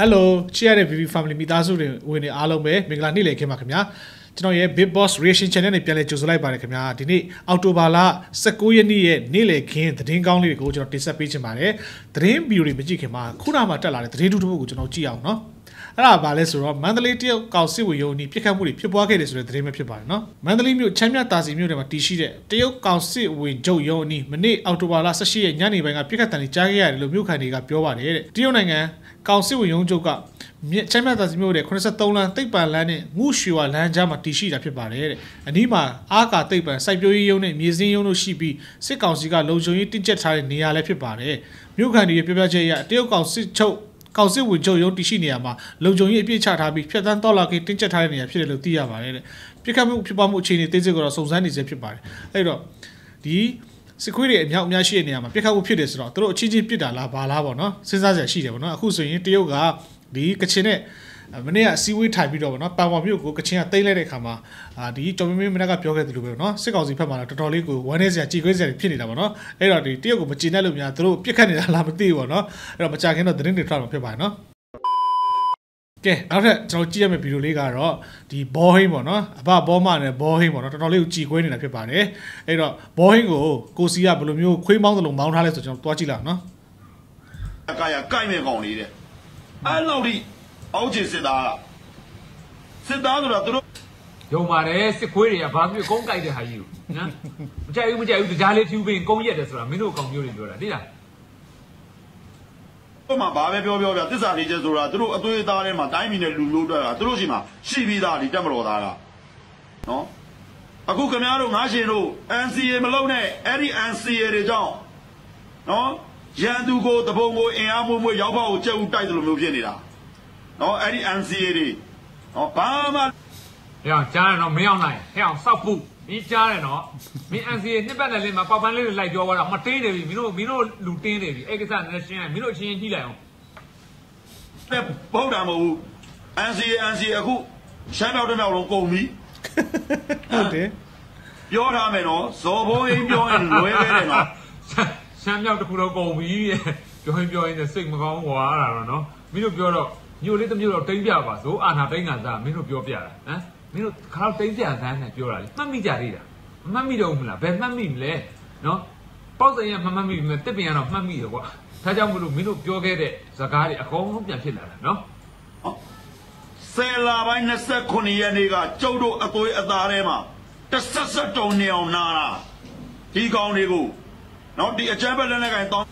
Hello ချစ်ရတဲ့ VV Family မိသားစုတွေဝင်နေအားလုံးပဲမင်္ဂလာနေ့လည်ခင်ပါခင်ဗျာကျွန်တော်ရဲ့ Big Boss Reaction Channel နဲ့ပြန်လည်ကြိုဆိုလိုက်ပါတယ်ခင်ဗျာဒီနေ့အောက်တိုဘာလ19ရက်နေ့ရဲ့နေ့လည်ခင်းသတင်းကောင်းလေးတွေကိုကျွန်တော်တင်ဆက်ပေးချင်ပါတယ်သတင်းဗီဒီယိုတွေမကြည့်ခင်မှာခုနမှတက်လာတဲ့သတင်းတူတူကိုကျွန်တော်ကြည့်အောင်နော် အဲ့ဒါဘာလဲဆိုတော့မန္တလေးတရုတ်ကောင်စစ်ဝေယုံနီပြစ်ခတ်မှုတွေဖြစ်ပွားခဲ့တယ်ဆိုတဲ့သတင်းပဲဖြစ်ပါတယ်နော်မန္တလေးမြို့ချမ်းမြတာစီမြို့ထဲမှာတည်ရှိတဲ့တရုတ်ကောင်စစ်ဝေဂျုံယုံနီမနေ့အောက်တိုဘာလ18ရက်ညနေပိုင်းကပြစ်ခတ်တန်တွေကြားခဲ့ရတယ်လို့မြို့ခံတွေကပြောပါတယ်တဲ့တရုတ်နိုင်ငံကောင်စစ်ဝေယုံချုပ်ကမြချမ်းမြတာစီမြို့တဲ့83လမ်းတိတ်ပံလမ်းနဲ့ငုရွှေဝါလမ်းကြားမှာတည်ရှိတာဖြစ်ပါတယ်တဲ့အနီးမှာအာကာတိတ်ပံစိုက်ပျိုးရေးရုံးနဲ့မြေစင်းရုံးတို့ရှိပြီးစစ်ကောင်စီကလုံခြုံရေးတင်းကျပ်ထားတဲ့နေရာလည်းဖြစ်ပါတယ်မြို့ခံတွေရဲ့ပြောပြချက်အရတရုတ်ကောင်စစ်ချုပ် ကောင်စစ်ဝင်ချုပ်ရုံးတည်ရှိနေရမှာလုံခြုံရေးအပြည့်ချထားပြီးဖြတ်သန်းတော်လာကိတင်းကျပ်ထားတဲ့နေရာဖြစ်တယ်လို့သိရပါတယ်တဲ့ပြစ်ခတ်မှုဖြစ်ပွားမှုအခြေအနေသိစစ်ကတော့စုံစမ်းနေစေဖြစ်ပါတယ်အဲ့တော့ဒီစစ်ခွေးတွေအမြောက်အများရှိတဲ့နေရာမှာပြစ်ခတ်မှုဖြစ်တယ်ဆိုတော့တို့အချင်းချင်းပြစ်တာလားဘာလားပေါ့နော်စဉ်းစားစရာရှိတယ်ပေါ့နော်အခုဆိုရင်တရုတ်ကဒီကချင်နဲ့ မနေ့ကအစည်းအဝေးထိုင်ပြီးတော့ဗောနော်ပန်ဝါမြို့ကိုကချင်ကတိတ်လိုက်တဲ့ခါမှာအာဒီကျော်မင်းမင်းမနက်ကပြောခဲ့သလိုပဲဗောနော်စစ်ကောင်စီဘက်မှာတော့တော်တော်လေးကိုဝမ်းနေစရာကြည်ခွေးစရာဖြစ်နေတာဗောနော်အဲ့တော့ဒီတရုတ်ကိုမကြည်နဲ့လို့များသူတို့ပြစ်ခတ်နေတာလားမသိဘူးဗောနော်အဲ့တော့မကြခင်တော့သတင်းတွေထွက်တော့ဖြစ်ပါတယ်နော်ကဲနောက်ထပ်ကျွန်တော်ကြည့်ရမယ့်ဗီဒီယိုလေးကတော့ဒီဘောဟင်းပေါ့နော်အဘဘောမနဲ့ဘောဟင်းပေါ့နော်တော်တော်လေးကိုကြည်ခွေးနေတာဖြစ်ပါတယ်အဲ့တော့ဘောဟင်းကိုကိုစီကဘယ်လိုမျိုးခွေးမောင်းသလိုမောင်းထားလဲဆိုကျွန်တော်တွားကြည့်လိုက်အောင်နော်အကာရကိုက်မဲ့ကောင်လေးတဲ့အဲ့လောက်ထိ အောက်ချစ်စစ်သားကစစ်သားဆိုတာသူတို့ယုံပါတယ်စစ်ခွေးတွေကဘာဖြစ်ကုန်းကြိုက်တဲ့ဟာကြီးကိုနော်မကြိုက်ဘူးမကြိုက်ဘူးကြားလေးဖြူပင်ကုန်းရက်တယ်ဆိုတာမင်းတို့ကောင်မျိုးတွေပြောတာသိလားဘုမှဘာပဲပြောပြောပြတစ္ဆာလေးချက်ဆိုတာသူတို့အသွေးသားထဲမှာတိုင်းပြည်နဲ့လူမျိုးတွေ့တာသူတို့ရှိမှာရှိပြီးသားဒီတက်မတော်သားကနော်အခုခင်ဗျားတို့ငါရှင်တို့ NCA မလုံးနဲ့အဲ့ဒီ NCA တွေကြောင့်နော်ရန်သူကိုတပုံကိုအင်အားမွေးမွေးရောက်ဖောက်ကိုကြက်ဥတိုက်တယ်လို့မျိုးဖြစ်နေတာ နော်အဲ့ဒီ NCA တွေနော်ဘာမှဟဲ့အောင်ကြားရတော့မင်းအောင်နိုင်ဟဲ့အောင်စောက်ဖို့မင်းကြားရတော့မင်း NCA နှစ်ပတ်နဲ့လေးမှာပေါက်ပန်းလေးတွေလိုက်ပြောသွားတာမတင်းနေပြီမင်းတို့မင်းတို့လူတင်းနေပြီအဲ့ကိစ္စနဲ့ရှင်းရမင်းတို့အချင်းချင်းကြည့်လိုက်အောင်ပဲဗုဒ္ဓမဟုတ်ဘူး NCA NCA အခုရှမ်းမြောက်တစ်မြောက်လုံးကုန်ပြီဟုတ်တယ်ပြောထားမယ်နော်ဇော်ဘိုးရင်ပြောရင်လွဲပဲတယ်နော်ရှမ်းမြောက်တစ်ခုတော့ကုန်ပြီတဲ့ပြောရင်ပြောရင်စိတ်မကောင်းဟွာတာတော့နော်မင်းတို့ပြောတော့ ညိုလေးတစ်မျိုးတော့တိမ့်ပြပါဆိုအာနာတိမ့်ကန်သားမင်းတို့ပြောပြတာဟမ်မင်းတို့ခါတော့တိမ့်ပြန်သန်းနဲ့ပြောတာလေမှတ်မိကြသေးတာမမှတ်မိတော့ဘူးမလားဘယ်မှတ်မိမလဲနော်ပေါ့စင်ရမမှတ်မိမယ်တစ်ပင်ကတော့မှတ်မိတယ်ကွာဒါကြောင့်မလို့မင်းတို့ပြောခဲ့တဲ့ဇကားတွေအကုန်လုံးပြန်ဖြစ်လာတာနော်ဆယ်လာပိုင်း29ရက်နေ့ကကျုပ်တို့အသွေးအသားထဲမှာတဆက်ဆက်တုံနေအောင်နာတာဒီကောင်တွေကိုနော်ဒီအကြမ်းဖက်လက်နက်ကိုင်တောင်း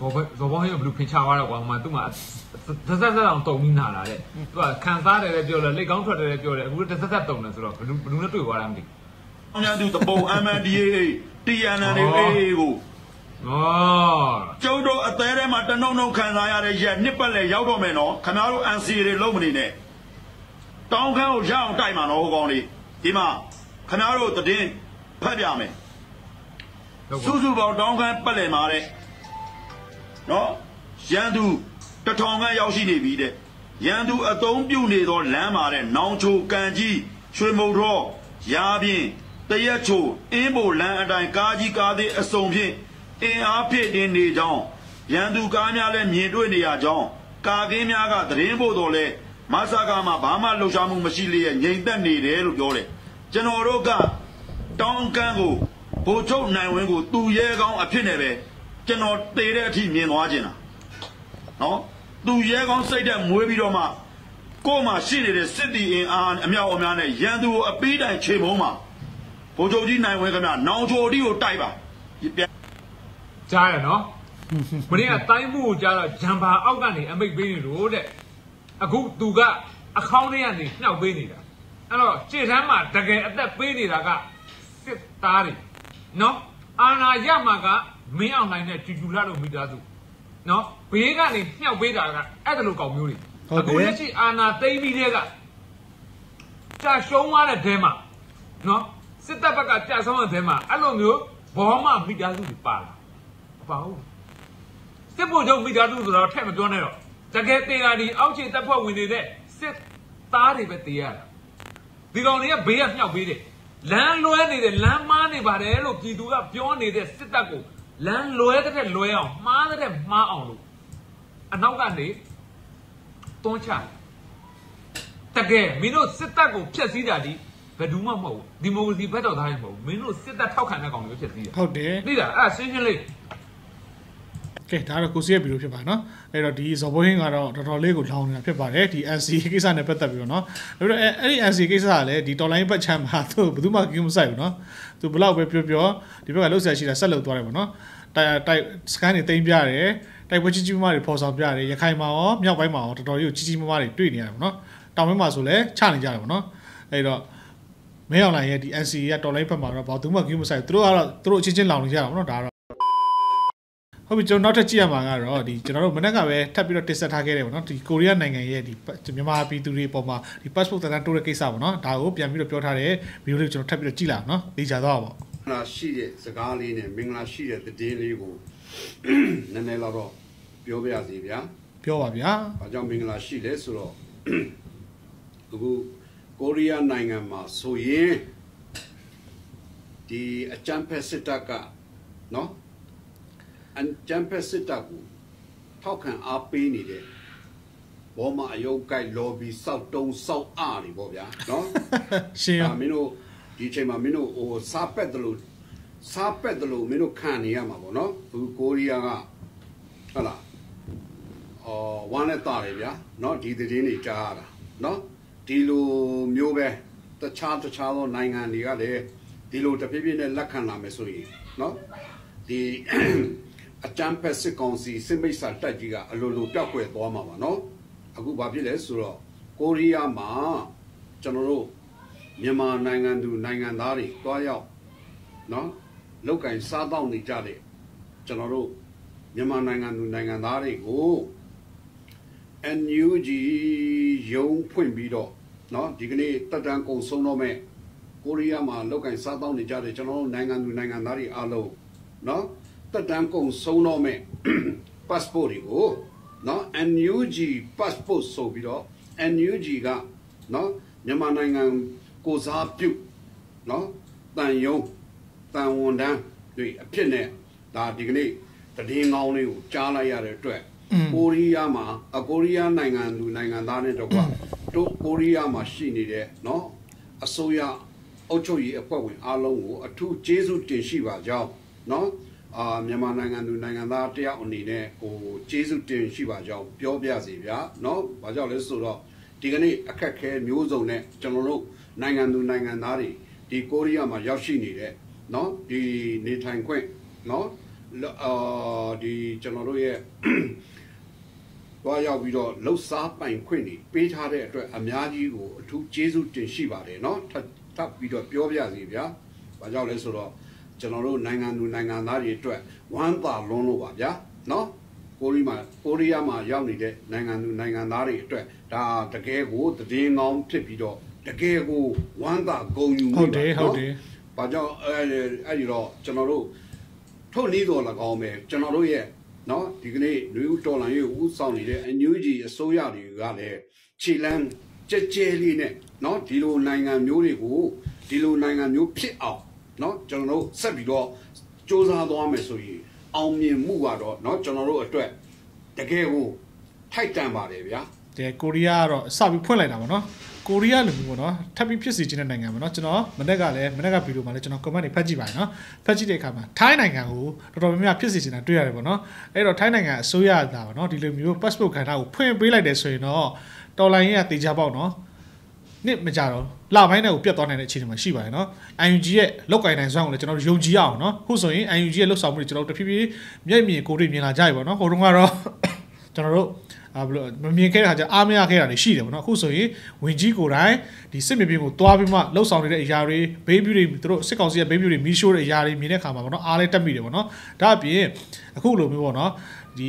ဘောဘဇော်ဘောဟင်းကဘလူဖင်ချသွားတော့ကွာဟိုမှာသူ့မှာတစ်ဆက်ဆက်အောင်တုံပြီးနာလာတဲ့သူကခံစားတယ်လည်းပြောတယ်လက်ကောင်းထွက်တယ်လည်းပြောတယ်အခုတစ်ဆက်ဆက်တုံတယ်ဆိုတော့ဘလူဘလူနဲ့တွေ့သွားတာမသိများသူတပုံ MNDAA TNN တွေအေးကိုဘူးဩကျုပ်တို့အသေးထဲမှာတနှုံနှုံခံစားရတဲ့ရက်နှစ်ပတ်လဲရောက်တော့မယ်နော်ခင်ဗျားတို့ NCA တွေလုံးမနေနဲ့တောင်းခမ်းကိုရအောင်တိုက်မှာနော်ဟိုကောင်လေးဒီမှာခင်ဗျားတို့တည်င်းဖတ်ပြမယ်စုစုပေါင်းတောင်းခမ်းပတ်လည်မှာတဲ့ နော်ရန်သူတထောင်ခန့်ရောက်ရှိနေပြီတဲ့ရန်သူအသုံးပြုနေသောလမ်းမှာတဲ့နောင်ချိုကန်ကြီးရွှေမုံတော်ရာပြင်းတရက်ချိုအင်းဘိုလမ်းအတိုင်းကားကြီးကားသေးအစုံဖြင့်အင်အားဖြစ်တင်နေကြောင်းရန်သူကားများလည်းမြင်တွေ့နေရကြောင်းကာကင်းများကသတင်းပို့တော်လဲမဆာကာမှာဘာမှလှုပ်ရှားမှုမရှိလျက်ငြိမ်သက်နေတယ်လို့ပြောတယ်ကျွန်တော်တို့ကတောင်းကန်းကိုဗိုလ်ချုပ်နိုင်ဝင်းကိုသူရဲကောင်းအဖြစ်နဲ့ပဲ ကျွန်တော်တေတဲ့အထိမြင်သွားခြင်းလားနော်သူရဲကောင်းစိတ်တဲ့မွေးပြီးတော့မှကို့မှာရှိနေတဲ့စစ်တီအင်အားအမြောက်အများနဲ့ရန်သူကိုအပီးတိုင်ခြေမုံမှာဗိုလ်ချုပ်ကြီးနိုင်ဝင်းခင်ဗျနောင်ချိုအတီကိုတိုက်ပါပြန်ကြားရနော်မင်းကတိုင်းမှုကိုကြားတော့ဂျမ်ဘာအောက်ကနေအမိတ်ပေးနေလို့တဲ့အခုသူကအခေါင်းထဲကနေနှောက်ပေးနေတာအဲ့တော့ခြေထမ်းမှာတကယ်အသက်ပေးနေတာကစစ်သားတွေနော်အာနာရမှာက မင်းအောင်နိုင်တဲ့ကျူကျူလာလို့မိသားစုနော်ဘေးကနေနှောက်ပေးတာကအဲ့ဒါလိုကောင်မျိုးတွေဟုတ်တယ်အခုလက်ရှိအာနာသိမ့်ပြီးတဲ့ကကြာရှုံးသွားတဲ့တဲမှာနော်စစ်တပ်ဘက်ကကြာဆုံးတဲ့တဲမှာအဲ့လိုမျိုးဘောမမိသားစုတွေပါလာမပါဘူးစစ်ဖို့ချုပ်မိသားစုဆိုတော့ထက်မပြောနဲ့တော့တကယ်တေတာဒီအောက်ခြေတပ်ဖွဲ့ဝင်နေတဲ့စစ်သားတွေပဲတေရတာဒီကောင်တွေကဘေးကမြောက်ပေးတယ်လမ်းလွဲနေတယ်လမ်းမားနေပါတယ်လို့ပြည်သူကပြောနေတဲ့စစ်တပ်ကို လမ်းလွဲတဲ့လွဲအောင်မှားတဲ့မှားအောင်လို့အနောက်ကနေတွန်းချတကယ်မင်းတို့စစ်တပ်ကိုဖျက်ဆီးတာဒီဘယ်သူမှမဟုတ်ဘူးဒီမိုကရေစီဘက်တော်သားတွေမဟုတ်ဘူးမင်းတို့စစ်တပ်ထောက်ခံတဲ့ကောင်တွေဖျက်ဆီးတယ်ဟုတ်တယ်သိလားအဲ့ဒါရှင်းရှင်းလေးကဲဒါကတော့ကိုစီရဲ့ဗီဒီယိုဖြစ်ပါနော်အဲ့တော့ဒီဇော်ဘိုးဟင်းကတော့တော်တော်လေးကိုလောင်နေတာဖြစ်ပါတယ်ဒီ NCA ကိစ္စနဲ့ပတ်သက်ပြီးတော့နော်ဒါပေမဲ့အဲ့ဒီ NCA ကိစ္စကလည်းဒီတော်လိုင်းဘက်ချမ်းမှာသူဘယ်သူမှကြည့်မဆိုင်ဘူးနော် သူဘလောက်ပဲပြောပြောဒီဘက်ကလှုပ်ရှားရှိတာဆက်လုပ်သွားတယ်ပေါ့နော်တိုက်တိုက်စကန်တွေတင်ပြရတယ်တိုက်ပွဲကြီးကြီးမားမားတွေပေါ်ဆောင်ပြရတယ်ရခိုင်မှာရောမြောက်ပိုင်းမှာရောတော်တော်လေးကိုကြီးကြီးမားမားတွေတွေ့နေရတယ်ပေါ့နော်တောင်ပိုင်းမှာဆိုလည်းချနေကြတယ်ပေါ့နော်အဲ့တော့မဲအောင်လိုင်းရဲ့ဒီ NCA ကတော်လိုင်းဘက်မှာတော့ဘာသူမှကြည့်မဆိုင်ဘူးသူတို့ကတော့သူတို့အချင်းချင်းလောင်နေကြတာပေါ့နော်ဒါကတော့ ဟုတ်ပြီကျွန်တော်နောက်ထပ်ကြည့်ရမှာကတော့ဒီကျွန်တော်တို့မနေ့ကပဲထပ်ပြီးတော့တင်ဆက်ထားခဲ့တယ်ပေါ့နော်ဒီကိုရီးယားနိုင်ငံရဲ့ဒီမြန်မာပြည်သူတွေအပေါ်မှာဒီ passport တန်းတိုးတဲ့ကိစ္စပေါ့နော်ဒါကိုပြန်ပြီးတော့ပြောထားတဲ့ဗီဒီယိုလေးကိုကျွန်တော်ထပ်ပြီးတော့ကြည့်လာအောင်နော်လေ့ချာသွားပါပေါ့မင်္ဂလာရှိတဲ့စကားလေးနဲ့မင်္ဂလာရှိတဲ့သတင်းလေးကိုနည်းနည်းတော့ပြောပြရစီဗျာပြောပါဗျာ။ဘာကြောင့်မင်္ဂလာရှိလဲဆိုတော့အခုကိုရီးယားနိုင်ငံမှာဆိုရင်ဒီအကြမ်းဖက်စစ်တပ်ကနော် အကြမ်းဖက်စစ်တပ်ကိုထောက်ခံအားပေးနေတဲ့ဘောမအယုတ်ကိုက် lobby စောက်တုံးစောက်အားတွေပေါ့ဗျာနော်ရှင်ရောအာမင်းတို့ဒီအချိန်မှာမင်းတို့ဟိုစားပက်တယ်လို့စားပက်တယ်လို့မင်းတို့ခံနေရမှာပေါ့နော်သူကိုရီးယားကဟုတ်လားအော်ဝမ်းနဲ့တာတယ်ဗျာနော်ဒီသတင်းတွေကြားရတာနော်ဒီလိုမျိုးပဲတခြားတခြားသောနိုင်ငံတွေကလည်းဒီလိုတဖြည်းဖြည်းနဲ့လက်ခံလာမယ်ဆိုရင်နော်ဒီ အကြမ်းဖက်စစ်ကောင်စီစစ်မိတ်ဆာတက်ကြီးကအလိုလိုပြောက်ွယ်သွားမှာပါနော်အခုဘာဖြစ်လဲဆိုတော့ကိုရီးယားမှာကျွန်တော်တို့မြန်မာနိုင်ငံသူနိုင်ငံသားတွေတွားရောက်နော်လောက်ကင်စားတော့နေကြတဲ့ကျွန်တော်တို့မြန်မာနိုင်ငံသူနိုင်ငံသားတွေကို NUG ရုံးဖွင့်ပြီးတော့နော်ဒီကနေ့တက်တန်းကုံဆုံးတော့မဲ့ကိုရီးယားမှာလောက်ကင်စားတော့နေကြတဲ့ကျွန်တော်တို့နိုင်ငံသူနိုင်ငံသားတွေအားလုံးနော် တက်တန်းကုံဆုံးတော့မဲ့ passport တွေကိုနော် NUG passport ဆိုပြီးတော့ NUG ကနော်မြန်မာနိုင်ငံကိုစားပြုနော်တန်ယုံတန်ဝန်တန်းတွေအဖြစ်နဲ့ဒါဒီကနေ့တည်င်းကောင်းလေးကိုကြားလိုက်ရတဲ့အတွက်ကိုရီးယားမှာအကိုရီးယားနိုင်ငံလူနိုင်ငံသားနဲ့တော့ကတို့ကိုရီးယားမှာရှိနေတဲ့နော်အစိုးရအုပ်ချုပ်ရေးအဖွဲ့ဝင်အားလုံးကိုအထူးကျေးဇူးတင်ရှိပါကြောင်းနော် အာမြန်မာနိုင်ငံသူနိုင်ငံသားတယောက်အနေနဲ့ဟိုကျေးဇူးတင်ရှိပါကြောင်းပြောပြစီဗျာနော်ဘာကြောင့်လဲဆိုတော့ဒီကနေ့အခက်ခဲမျိုးစုံနဲ့ကျွန်တော်တို့နိုင်ငံသူနိုင်ငံသားတွေဒီကိုရီးယားမှာရောက်ရှိနေတဲ့နော်ဒီနေထိုင်ခွင့်နော်လောအာဒီကျွန်တော်တို့ရဲ့ သွားရောက်ပြီးတော့လှုပ်ရှားပိုင်ခွင့်တွေပေးထားတဲ့အတွက်အများကြီးကိုအထူးကျေးဇူးတင်ရှိပါတယ်เนาะထပ်ထပ်ပြီးတော့ပြောပြစီဗျာ။ဘာကြောင့်လဲဆိုတော့ ကျွန်တော်တို့နိုင်ငံသူနိုင်ငံသားတွေအတွက်ဝမ်းသာလွန်းလို့ပါဗျာနော်ကိုရီးမှာကိုရီးယားမှာရောက်နေတဲ့နိုင်ငံသူနိုင်ငံသားတွေအတွက်ဒါတကယ်ကိုတည်ငောင်းဖြစ်ပြီးတော့တကယ်ကိုဝမ်းသာဂုဏ်ယူဟုတ်တယ်ဟုတ်တယ်ဘာကြောင့်အဲအဲ့ဒီတော့ကျွန်တော်တို့ထုတ်နေတော်၎င်းပဲကျွန်တော်တို့ရဲ့နော်ဒီကနေ့လူဦးတော်လန်ရေးဦးဆောင်နေတဲ့အန်ယူဂျီအစိုးရတွေကလည်းခြေလမ်းကြဲကြဲလေးနဲ့နော်ဒီလိုနိုင်ငံမျိုးတွေကိုဒီလိုနိုင်ငံမျိုးဖြစ်အောင် เนาะကျွန်တော်တို့ဆက်ပြီးတော့စ조사သွားမယ်ဆိုရင်အောင်မြင်မှုကတော့เนาะကျွန်တော်တို့အတွက်တကယ်ကိုထိုက်တန်ပါတယ်ဗျာ ဒီကိုရီးယားကတော့စပြီးဖွင့်လိုက်တာပေါ့နော်ကိုရီးယားလူမျိုးပေါ့နော်ထပ်ပြီးဖြစ်စီခြင်းတဲ့နိုင်ငံပေါ့နော်ကျွန်တော်မနေ့ကလည်းမနေ့ကဗီဒီယိုမှာလည်းကျွန်တော် comment တွေဖတ်ကြည့်ပါတယ်နော်ဖတ်ကြည့်တဲ့အခါမှာထိုင်းနိုင်ငံကိုတော်တော်များများဖြစ်စီခြင်းတာတွေ့ရတယ်ပေါ့နော်အဲ့တော့ထိုင်းနိုင်ငံအစိုးရကပေါ့နော်ဒီလိုမျိုး passport ခံထားကိုဖွင့်ပေးလိုက်တယ်ဆိုရင်တော့တော်လိုင်းရဲ့တေချာပေါက်နော် နှစ်မကြတော့လပိုင်းနဲ့ကိုပြတ်သွားနိုင်တဲ့အခြေအနေမှာရှိပါတယ်နော် UNG ရဲ့လောက်ကင်နိုင်စွမ်းကိုလည်းကျွန်တော်တို့ယုံကြည်ရအောင်နော်ခုဆိုရင် UNG ရဲ့လောက်ဆောင်မှုတွေကျွန်တော်တို့တဖြည်းဖြည်းမျက်မြင်ကိုယ်တွေ့မြင်လာကြပြီပေါ့နော်ဟိုတုန်းကတော့ကျွန်တော်တို့အာဘယ်လိုမမြင်ခဲ့တဲ့ခါကျအားမရခဲ့တာတွေရှိတယ်ပေါ့နော်အခုဆိုရင်ဝင်ကြီးကိုယ်တိုင်ဒီစစ်မြေပြင်ကိုသွားပြီးမှလှုပ်ဆောင်နေတဲ့အရာတွေဘေးဗျူတွေသူတို့စစ်ကောင်စီရဲ့ဘေးဗျူတွေမီးရှိုးတဲ့အရာတွေမြင်တဲ့ခါမှာပေါ့နော်အားလဲတက်မိတယ်ပေါ့နော်ဒါအပြင်အခုလိုမျိုးပေါ့နော်ဒီ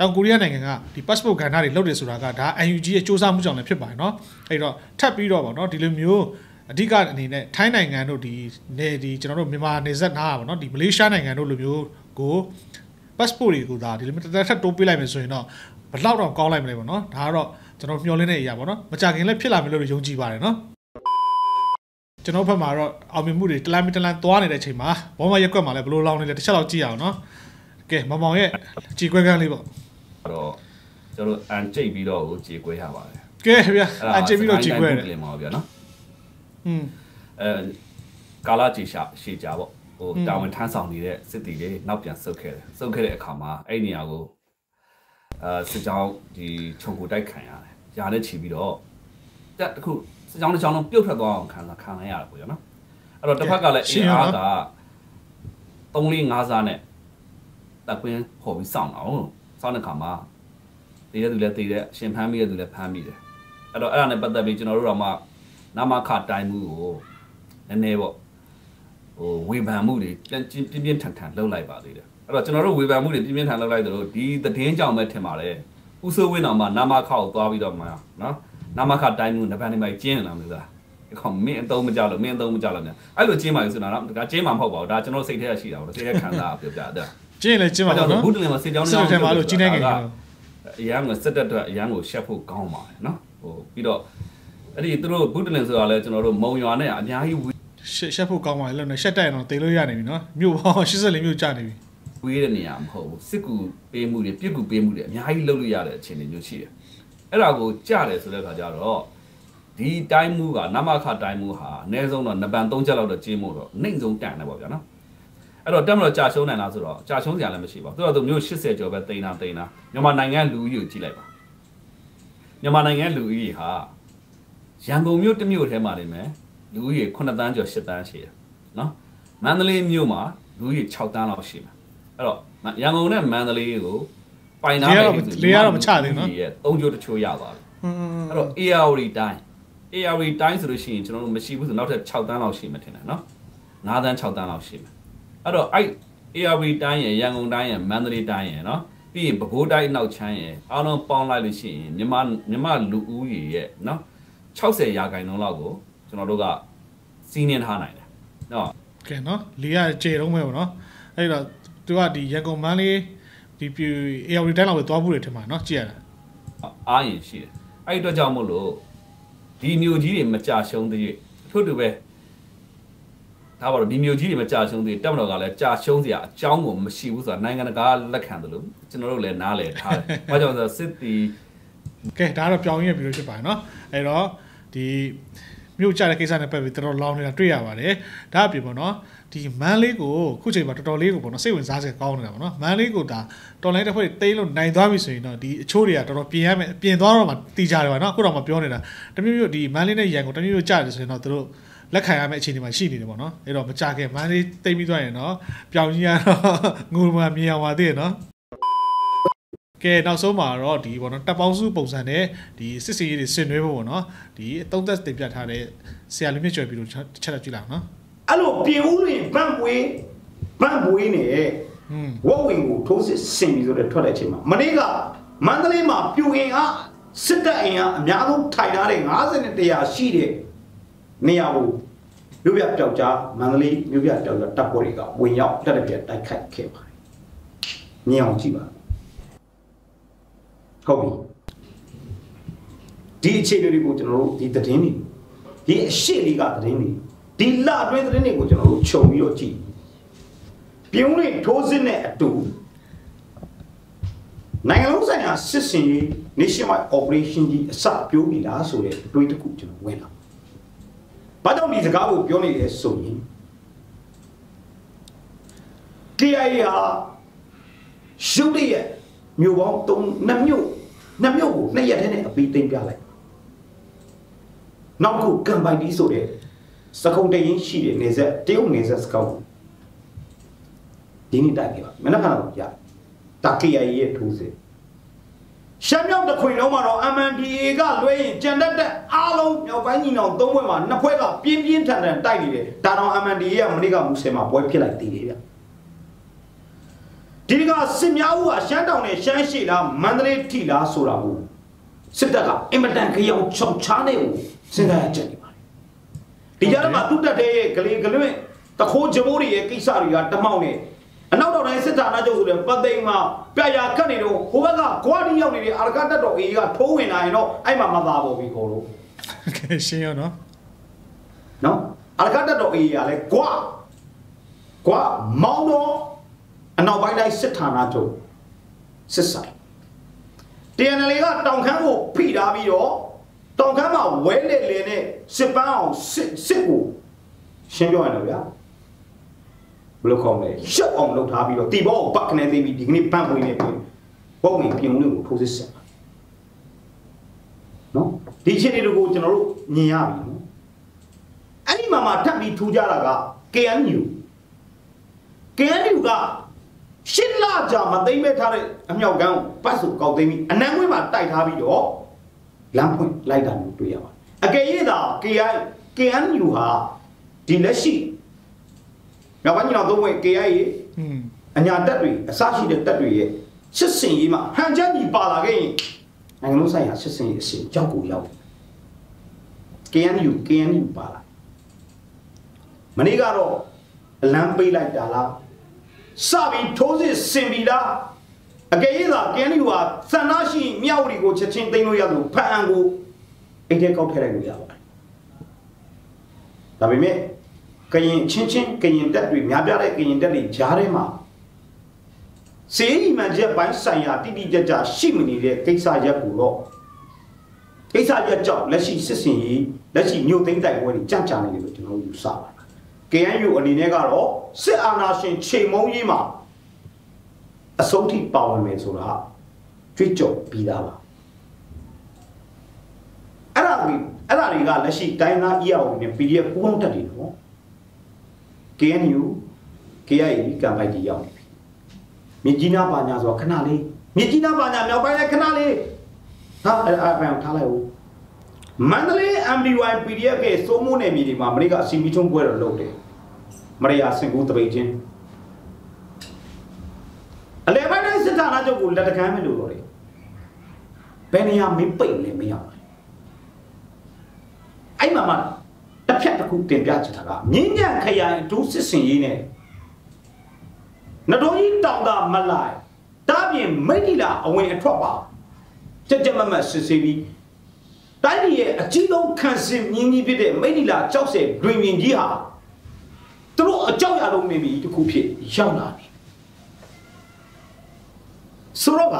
တောင်ကိုရီးယားနိုင်ငံကဒီ passport ကဏ္ဍတွေလုပ်တယ်ဆိုတာကဒါ UNG ရဲ့စ조사မှုကြောင့်လည်းဖြစ်ပါတယ်နော်အဲ့တော့ထပ်ပြီးတော့ပေါ့နော်ဒီလိုမျိုးအဓိကအနေနဲ့ထိုင်းနိုင်ငံတို့ဒီနေဒီကျွန်တော်တို့မြန်မာနေဆက်နားပါပေါ့နော်ဒီမလေးရှားနိုင်ငံတို့လိုမျိုးကို passport တွေကိုဒါဒီလိုမျိုးတစ်သက်ထပ်တိုးပေးလိုက်မယ်ဆိုရင်တော့ဘယ်လောက်တော့ကောင်းလိုက်မလဲပေါ့နော်ဒါကတော့ကျွန်တော်မျှော်လင့်တဲ့အရာပေါ့နော်မကြခင်လည်းဖြစ်လာမယ်လို့ယုံကြည်ပါတယ်နော်ကျွန်တော်ဘက်မှာတော့အောင်မြင်မှုတွေတလမ်းမတလမ်းသွားနေတဲ့အချိန်မှာဘောမရက်ကွက်မှာလည်းဘယ်လိုလောင်းနေလဲတစ်ချက်တော့ကြည့်ရအောင်နော် ကဲမောင်မောင်ရဲ့ကြေကွဲကန်းလေးပေါ့အဲ့တော့ကျွန်တော်အန်ကျိတ်ပြီးတော့ကိုကြေကွဲရပါတယ်ကဲဗျာအန်ကျိတ်ပြီးတော့ကြေကွဲတယ်မှာဗျာနော်อืมအဲကာလာကြေရှာရှေ့ကြပေါ့ဟိုတာဝန်ထမ်းဆောင်နေတဲ့စစ်တီလေးနောက်ပြန်ဆုတ်ခဲ့တယ်ဆုတ်ခဲ့တဲ့အခါမှာအဲ့နေရာကိုအဲစစ်ကြောင်းဒီခြုံကိုတိုက်ခံရတယ်ယာနဲ့ချီပြီးတော့တက်တစ်ခုစစ်ကြောင်းတစ်ကြောင်းလုံးပြုတ်ထွက်သွားအောင်ခံစားခံရရတယ်ပေါ့ဗျာနော်အဲ့တော့တစ်ဖက်ကလည်းအင်အားက3 4 5စားနဲ့ တက်ကွင်းပေါ်ပြီးစောင့်အောင်စောင့်တဲ့ခါမှာတည်ရသူလည်းတည်တယ်ရှင်ဖမ်းမိရသူလည်းဖမ်းမိတယ်။အဲ့တော့အဲ့ဒါနဲ့ပတ်သက်ပြီးကျွန်တော်တို့တော့မှနာမခတိုင်းမှုကိုနည်းနည်းပေါ့ဟိုဝေဖန်မှုတွေပြန်ပြင်းပြင်းထန်ထန်လှုပ်လိုက်ပါသေးတယ်အဲ့တော့ကျွန်တော်တို့ဝေဖန်မှုတွေပြင်းပြင်းထန်လှုပ်လိုက်သလိုဒီသတင်းကြောင့်ပဲထင်ပါတယ်ဥဆိုးဝင်းတော်မှာနာမခကိုသွားပြီးတော့မှနော်နာမခတိုင်းမှုနဗန်နေမိုင်ကျင်းနေလားမသိလားဒီကောင်မင်းအတုံးမကြလို့မင်းအတုံးမကြလို့မြန်အဲ့လိုကျင်းပါလို့ဆိုတာနော်ဒါကျင်းမှာမဟုတ်ပါဘူးဒါကျွန်တော်စိတ်ထဲကရှိတာပေါ့စိတ်ထဲခံစားပြောပြတာ ကျင်းလဲကျင်းပါတော့နော်ဘုဒ္ဓလင်မှာစစ်ကြောင်းစစ်ထဲမှာလို့ကြီးနေကြတယ်အရန်ကစစ်တက်အတွက်အရန်ကိုရှက်ဖို့ကောင်းပါတယ်နော်ဟိုပြီးတော့အဲ့ဒီသူတို့ဘုဒ္ဓလင်ဆိုတာလဲကျွန်တော်တို့မုံရွာနဲ့အများကြီးရှက်ရှက်ဖို့ကောင်းပါလေလို့နဲ့ရှက်တိုက်ရင်တော့တိတ်လို့ရနေပြီနော်မြို့ပေါင်း84မြို့ကျနေပြီဝေးတဲ့နေရာမဟုတ်ဘူးစစ်ကူပေးမှုတွေပြစ်ကူပေးမှုတွေအများကြီးလုပ်လို့ရတဲ့အခြေအနေမျိုးရှိတယ်အဲ့ဒါကိုကြားတယ်ဆိုတဲ့အခါကျတော့ဒီတိုင်းမှုကနမခတိုင်းမှုဟာအနည်းဆုံးတော့နပန်၃ချက်လောက်တော့ကျင်းမှုတော့နှိမ့်ဆုံးတန်တယ်ပေါ့ဗျာနော် အဲ့တော့တက်မလို့ကြာရှုံးနိုင်လားဆိုတော့ကြာရှုံးစရာလည်းမရှိပါဘူးသူကသူမျိုး80ကျော်ပဲတိန်တာတိန်တာမြန်မာနိုင်ငံလူဦးရေကိုကြည့်လိုက်ပါမြန်မာနိုင်ငံလူဦးရေဟာရန်ကုန်မြို့တစ်မြို့ထဲမှာနေမယ်လူဦးရေ9တန်းကျော်10တန်းရှိတယ်နော်မန္တလေးမြို့မှာလူဦးရေ6တန်းလောက်ရှိမယ်အဲ့တော့ရန်ကုန်နဲ့မန္တလေးကိုပိုင်သားရဲ့သုံးချိုးတချို့ရသွားပြီอืมအဲ့တော့ AR တိုင်း AR တိုင်းဆိုလို့ရှိရင်ကျွန်တော်တို့မရှိဘူးဆိုနောက်ထပ်6တန်းလောက်ရှိမှထင်တယ်နော်9တန်း6တန်းလောက်ရှိမယ် အဲ့တော့အဲ့ AR တိုင်းရယ်ရန်ကုန်တိုင်းရယ်မန္တလေးတိုင်းရယ်နော်ပြီးရင်ပဲခူးတိုင်းအနောက်ချမ်းရယ်အားလုံးပေါင်းလိုက်လို့ရှိရင်မြန်မာမြန်မာလူဦးရေရဲ့နော်60ရာခိုင်နှုန်းလောက်ကိုကျွန်တော်တို့ကစီးနှင်းထားနိုင်တယ်နော်ကဲနော်လီကကျေတော့မဲ့ပေါ့နော်အဲ့တော့သူကဒီရန်ကုန်မန်းလေးဒီပြူ AR တိုင်းလောက်ပဲသွားဖို့တယ်ထင်ပါနော်ကြည့်ရတာအားရင်ရှိတယ်အဲ့ဒီအတွက်ကြောင့်မို့လို့ဒီမျိုးကြီးတွေမကြရှုံးသေးထို့တူပဲ ဒါပါတော့ဒီမျိုးကြီးတွေမကြရှုံးသေးတက်မတော်ကလည်းကြာရှုံးစရာအကြောင်းကိုမရှိဘူးဆိုတာနိုင်ငံတကာလက်ခံတယ်လို့ကျွန်တော်တို့လည်းနားလည်ထားတယ်။ဘာကြောင့်လဲဆိုတော့စစ်တီကဲဒါကတော့ပြောင်းရင်းပြီးလို့ဖြစ်ပါတယ်နော်အဲ့တော့ဒီမြို့ကြတဲ့ကိစ္စနဲ့ပတ်ပြီးတော်တော်လောင်းနေတာတွေ့ရပါတယ်ဒါအပြင်ပေါ့နော်ဒီမန်းလေးကိုခုချိန်မှာတော်တော်လေးကိုပေါ့နော်စိတ်ဝင်စားစရာကောင်းနေတာပေါ့နော်မန်းလေးကိုဒါတော်လိုင်းတစ်ဖွဲ့တိတ်လို့နိုင်သွားပြီဆိုရင်တော့ဒီအချိုးတွေကတော်တော်ပြင်ရမယ်ပြင်သွားတော့မှတီးကြတယ်ပါနော်အခုတော့မှပြောနေတာတမျိုးမျိုးဒီမန်းလေးနဲ့ရန်ကိုတမျိုးမျိုးကြတယ်ဆိုရင်တော့တို့ လက်ခံရမယ့်အခြေအနေမှာရှိနေတယ်ပေါ့နော်အဲ့တော့မကြခင်မန်းလေးတိတ်ပြီးသွားရင်တော့ပြောင်းကြီးရတော့ငိုမှမြင်အောင်ပါသေးတယ်နော်ကဲနောက်ဆုံးမှာတော့ဒီပေါ့နော်တပ်ပေါင်းစုပုံစံနဲ့ဒီစစ်စီရေးတွေဆင်နွှဲဖို့ပေါ့နော်ဒီအသုံးသက်တင်ပြထားတဲ့ဆရာလူမြင့်ကျော်ပြီးတော့တစ်ချက်တော့ကြည့်လိုက်အောင်နော်အဲ့လိုပြင်ဦးလွင်ဗန့်ပွေးဗန့်ပွေးနဲ့อืมဝက်ဝင်ကိုထိုးစစ်ဆင်ပြီးဆိုတဲ့ထွက်တဲ့အချိန်မှာမနေ့ကမန္တလေးမှာပြူအင်အားစစ်တပ်အင်အားအများဆုံးထိုင်ထားတဲ့50နဲ့100ရှိတဲ့နေရာကို မြို့ပြပျောက်ကြားမန္တလေးမြို့ပြပျောက်ကြားတပ်ဖွဲ့တွေကဝင်ရောက်တက်တဲ့ပြတိုက်ခိုက်ခဲ့ပါတယ်။မြင်အောင်ကြည့်ပါဟုတ်ပြီဒီအခြေအနေတွေကိုကျွန်တော်တို့ဒီသတင်းတွေဒီအရှိလေးကသတင်းတွေဒီလအတွင်းသတင်းတွေကိုကျွန်တော်တို့ခြုံပြီးတော့ကြည့်ပြုံးလေးထိုးစစ်နဲ့အတူနိုင်ငံလုံးဆိုင်ရာစစ်စင်ရေး nationwide operation ကြီးအစပြုံးနေတာဆိုတဲ့အတွေးတစ်ခုကျွန်တော်ဝင်လာ ဘာကြောင့်ဒီစကားကိုပြောနေလဲဆိုရင် KIA ဟာရုပ်တရက်မြို့ပေါင်း3နှစ်မြို့နှစ်မြို့ကိုနှစ်ရက်တည်းနဲ့အပြီးသိမ်းပြလိုက်နောက်တစ်ခုကံပိုင်တီးဆိုတဲ့စကုံတရင်ရှိတဲ့နေဆက်တရုတ်နေဆက်စကောက်ဒီနေ့တိုက်ခဲ့ပါမနေ့ကတော့ရတာ KIA ရဲ့ထိုးစစ် ရှမ်းမြောက်တစ်ခွင်လုံးမှာတော့ MNDAA ကလွဲရင်ကြံတက်တဲ့အားလုံးမြောက်ပိုင်းညီနောင်သုံးဘက်မှာနှစ်ဖွဲ့ကပြင်းပြင်းထန်ထန်တိုက်နေတယ်ဒါတော့ MNDAA ကမနေ့ကမူဆယ်မှာပွဲဖြစ်လိုက်သေးတယ်ဗျဒီကစစ်များဦးကရှမ်းတောင်နဲ့ရှမ်းရှိလားမန္တလေးထိလားဆိုတာကိုစစ်တပ်ကအင်မတန်ကြောင်ချောင်ချားနေကိုစဉ်းစားရချက်နေပါတယ်ဒီကြားထဲမှာသူ့တက်တဲ့ရဲ့ဂလေဂလွင့်တခိုးကြမိုးတွေရဲ့ကိစ္စတွေကတမောက်နဲ့အနောက် တော်တိုင်းစစ်ဌာနချုပ်ဆိုတဲ့ပတ်သိမ်းမှာပြရာကတ်နေတော့ဟိုဘက်ကဂွာဒီရောက်နေတဲ့အာရကတက်တော်အေးကထိုးဝင်လာရင်တော့အဲ့မှာမသာပေါ်ပြီခေါ်လို့ကဲရှင်းရောနော်နော်အာရကတက်တော်အေးကလည်းဂွာဂွာမောင်းတော့အနောက်ပိုင်းတိုင်းစစ်ဌာနချုပ်စစ်ဆိုင်တ TNL ကတောင်ခမ်းကိုဖိထားပြီးတော့တောင်ခမ်းမှာဝဲလေလေနဲ့စစ်ပန်းအောင်စစ်စစ်ကိုရှင်းပြောရအောင်ဗျာ ဘယ်လိုခေါ်မလဲရှော့အောင်လုပ်ထားပြီးတော့တီဘောကိုပတ်ကနေသိပြီးဒီကနေ့ပန်းပွေးနေပြီပုံဝင်ပြုံးလေးကိုထိုးစစ်ဆက်နော်ဒီချင်းတွေကိုကျွန်တော်တို့မြင်ရပြီနော်အဲ့ဒီမှာမှထပ်ပြီးထူးကြတာက KNU KNU ကရှစ်လကြာမသိမ့်မဲ့ထားတဲ့အမြောက်ကန်းကိုပတ်စုကောက်သိမ်းပြီးအနံငွေမှာတိုက်ထားပြီးတော့လမ်းဖွင့်လိုက်တာမျိုးတွေ့ရပါတယ်အကယ်၍သာ KI KNU ဟာဒီလက်ရှိ မြောက်ပိုင်းကျွန်တော်သုံးဝင် KI ရေอืมအညာတက်တွေအစရှိတဲ့တက်တွေရဲ့ရှစ်စင်ရေးမှာဟန်ချက်ညီပါလာခဲ့ရင်နိုင်ငံလုံးဆိုင်ရာရှစ်စင်ရေးအစဉ်ကြောက်ကိုရောက် KNU KNU ပါလာမနေ့ကတော့အလံပေးလိုက်တာလားစပြီးထိုးစစ်ဆင်ပြီလားအကယ်၍သာ KNU ဟာစန္ဒရှိမြောက်ဝတီကိုချက်ချင်းသိမ်းလို့ရလို့ဖန်အံကိုအိတ်ထဲကောက်ထည့်လိုက်လို့ရပါတယ်ဒါပေမဲ့ ကရင်ချင်းချင်းကရင်တက်တွေများပြားတဲ့ကရင်တက်တွေကြားထဲမှာစေရီမှန်ချက်ပိုင်းဆိုင်ရာတိတိကျကျရှိမနေတဲ့ကိစ္စရက်ကိုတော့ကိစ္စရက်ကြောင့်လက်ရှိစစ်စင်ရေးလက်ရှိမြို့သိမ်းတိုက်ပွဲတွေကြံ့ကြာနေတယ်လို့ကျွန်တော်တို့ယူဆပါတယ် KNU အနေနဲ့ကတော့စစ်အာဏာရှင်ချိန်မုံရေးမှာအဆုံးထိပါဝင်မယ်ဆိုတာကြွေးကြော်ပြီးသားပါအဲ့ဒါတွေအဲ့ဒါတွေကလက်ရှိတိုင်းသား EAO နဲ့ PDF ပူးပေါင်းတက်တယ်နော် KNU KIA ကံပိုက်တီရောက်နေပြီမြစ်ကြီးနားပါညာဆိုတော့ခဏလေးမြစ်ကြီးနားပါညာမြောက်ပိုင်းလည်းခဏလေးဟာအဲ့အဲ့အဲ့ထားလိုက်ဦးမန္တလေး MDY PDF ရဲ့စိုးမိုးနယ်မြေတွေမှာမနေ့ကအစီမီချုံပွဲတော်လုပ်တယ်မရယာစင်ကူတပိတ်ချင်းအလဲပိုင်းတိုင်းစစ်ဌာနချုပ်ကိုလက်တကမ်းမလို့တော့တယ်ဘယ်နေရာမင်းပိတ်လဲမရဘူးအဲ့မှာမှတစ် ဖြတ်တစ်ခုတင်ပြချင်တာကမြင်းညံခရိုင်ဒုစစ်စင်ရေးနဲ့နတော်ကြီးတောင်တာမလိုက်တားပြင်မိတ်တီလာအဝင်အထွက်ပါကြက်ကြက်မမတ်စစ်ဆေးပြီးတိုင်းပြည်ရဲ့အကြီးဆုံးခံစင်မြင်းကြီးဖြစ်တဲ့မိတ်တီလာကြောက်စဲဒွင်ရင်ကြီးဟာသူတို့အကြောက်ရလုံးနေပြီတစ်ခုဖြစ်ရောက်လာတယ်ဆိုတော့က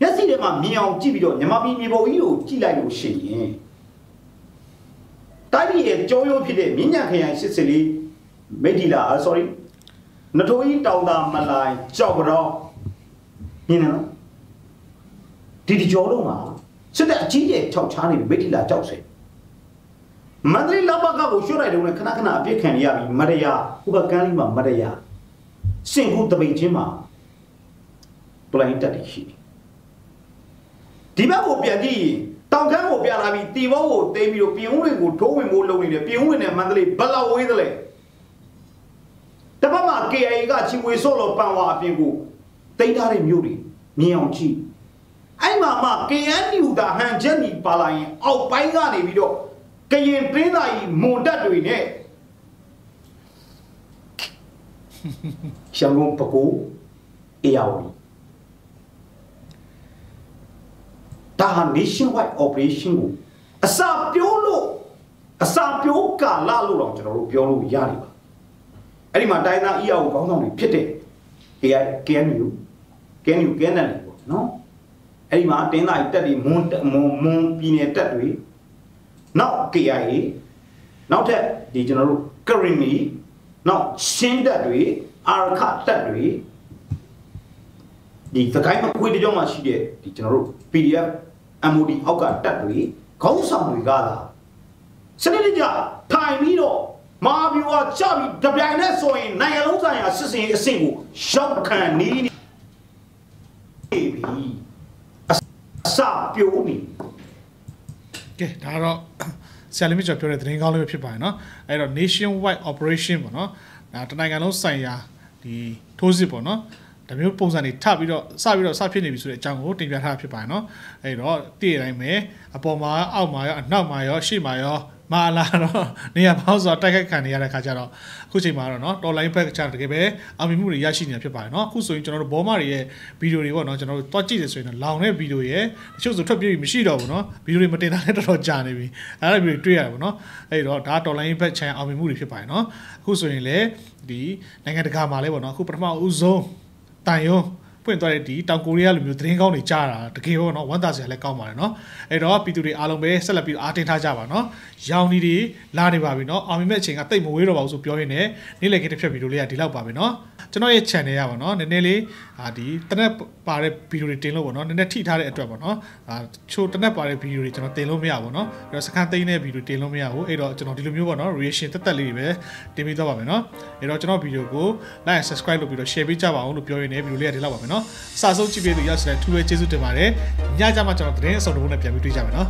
မျက်စိထဲမှာမြင်အောင်ကြည့်ပြီးတော့ညမပီမြေပုံကြီးကိုကြည့်လိုက်လို့ရှိရင် တိုင်းပြည်ရဲ့ကြောရိုးဖြစ်တဲ့မြင်းညံခရိုင်84မိတ်တီလာ sorry နထိုးကြီးတောင်တာမလိုက်ကြောက်ကြောမြင်နေနော်ဒီဒီကြောလုံးမှာစစ်တပ်အကြီးကျယ်ထောက်ချားနေပြီမိတ်တီလာကြောက်စေမန္တလေးလဘကကိုရွှတ်လိုက်တော့ခဏခဏအပြစ်ခံရပြီမရရဥပကန်းလေးမှာမရရစင်ခုတပိတ်ချင်းမှာပလိုင်းတက်တည်ရှိတယ်ဒီဘက်ကိုပြန်ကြည့်ရင် တောင်ခမ်းကိုပြလာပြီးတီဘောကိုသိမ်းပြီးတော့ပြင်ဦးတွေကိုထိုးဝင်ဖို့လုပ်နေတယ်ပြင်ဦးတွေနဲ့မန္တလေးဘယ်လောက်ဝေးသလဲတပတ်မှာ KIA ကချီဝေဆော့လောပန်ဝါအပြင်ကိုတိတ်ထားတဲ့မြို့တွေမြင်အောင်ကြည့်အဲ့မှာမှ KNU တာဟန်ချက်ညီပါလာရင်အောက်ပိုင်းကနေပြီးတော့ကရင်ပင်းသားကြီးမွန်တက်တွေနဲ့ရှမ်းကုန်ပကိုးအေယာဝတီ ဒါဟာ nationwide operation ကိုအစာပြိုးလို့အစာပြိုးကာလလို့တော့ကျွန်တော်တို့ပြောလို့ရတယ်ပါအဲ့ဒီမှာတိုင်းသား EAO ခေါင်းဆောင်တွေဖြစ်တဲ့ KI KNU KNU KNL ပေါ့နော်အဲ့ဒီမှာတင်းသားတက်တွေမွန်မွန်မွန်ပြည်နယ်တက်တွေနောက် KIA နောက်ထပ်ဒီကျွန်တော်တို့ Karimi နောက်ရှင်းတက်တွေအာရခတက်တွေဒီသခိုင်းမခွေးတကြောင်မှရှိတဲ့ဒီကျွန်တော်တို့ PDF MOD အောက်ကတပ်တွေခေါင်းဆောင်တွေကလာစနစ်တကျထိုင်ပြီးတော့မာဗျူဟာချပြီးကြပြိုင်နဲ့ဆိုရင်နိုင်ငံလုံးဆိုင်ရာစစ်စင်အဆင့်ကိုရောက်ခံနေနေပြီအစပြိုးနေကဲဒါတော့ဆရာလေးမကျော်ပြောတဲ့သတင်းကောင်းလေးပဲဖြစ်ပါရဲ့နော်အဲ့တော့ nation wide operation ပေါ့နော်ဒါတနိုင်ငံလုံးဆိုင်ရာဒီထိုးစစ်ပေါ့နော် ဒါမျိုးပုံစံတွေထပြီးတော့စပြီးတော့စဖြစ်နေပြီဆိုတဲ့အကြောင်းကိုတင်ပြထားတာဖြစ်ပါတယ်เนาะအဲ့တော့တည့်ရတိုင်းပဲအပေါ်မှာအောက်မှာရောအနောက်မှာရောရှေ့မှာရောမာလာတော့နေရာပေါင်းစွာတိုက်ခိုက်ခံနေရတဲ့ခါကျတော့အခုချိန်မှာတော့เนาะတော်လိုင်းဘက်ချတကယ်ပဲအောင်မြင်မှုတွေရရှိနေတာဖြစ်ပါတယ်เนาะအခုဆိုရင်ကျွန်တော်တို့ဘောမတွေရဲ့ဗီဒီယိုတွေပေါ့เนาะကျွန်တော်တို့တွားကြည့်တယ်ဆိုရင်တော့လောင်တဲ့ဗီဒီယိုရဲ့တချို့ဆိုထွက်ပြေးပြီးမရှိတော့ဘူးเนาะဗီဒီယိုတွေမတင်တာလည်းတော်တော်ကြာနေပြီအဲ့ဒါဗီဒီယိုတွေ့ရတယ်ပေါ့เนาะအဲ့တော့ဒါတော်လိုင်းဘက်ချန်အောင်မြင်မှုတွေဖြစ်ပါတယ်เนาะအခုဆိုရင်လည်းဒီနိုင်ငံတကာမှာလည်းပေါ့เนาะအခုပထမဦးဆုံး တန် ယုံဖွင့်သွားတဲ့ဒီတောင်ကိုရီးယားလိုမျိုးသတင်းကောင်းတွေကြားတာတကယ်ပေါ့နော်ဝမ်းသာစရာလည်းကောင်းပါတယ်နော်အဲ့တော့ပြည်သူတွေအားလုံးပဲဆက်လက်ပြီးအားတင်ထားကြပါနော်ရောင်ဒီတွေလာနေပါပြီနော်အောင်မြင်မဲ့အချိန်ကတိတ်မဝေးတော့ပါဘူးဆိုပြောရင်းနဲ့နေ့လည်ခင်းတစ်ဖြတ်ဗီဒီယိုလေးကဒီလောက်ပါပဲနော်ကျွန်တော်ရဲ့ channel ရပါနော်နည်းနည်းလေးအာဒီတနက်ပါတဲ့ဗီဒီယိုတွေတင်လို့ပေါ့နော်နည်းနည်းထိထားတဲ့အတွက်ပေါ့နော်အာချိုတနက်ပါတဲ့ဗီဒီယိုတွေကျွန်တော်တင်လို့မရဘူးနော်အဲ့တော့စကန်သိန်းတဲ့ဗီဒီယိုတင်လို့မရဘူးအဲ့တော့ကျွန်တော်ဒီလိုမျိုးပေါ့နော် reaction တက်တက်လေးတွေပဲတင်ပေးသွားပါမယ်နော်အဲ့တော့ကျွန်တော်ဗီဒီယိုကို like and subscribe လုပ်ပြီးတော့ share ပေးကြပါအောင်လို့ပြောရင်းနဲ့ဗီဒီယိုလေးကဒီလောက်ပါမယ်နော်အစဆုံးကြည့်ပေးသူရရှိတဲ့ထူးပဲကျေးဇူးတင်ပါတယ်ညကြမှာကျွန်တော်သတင်းအစုံတစ်ခုနဲ့ပြန်ပြီးတွေ့ကြမယ်နော်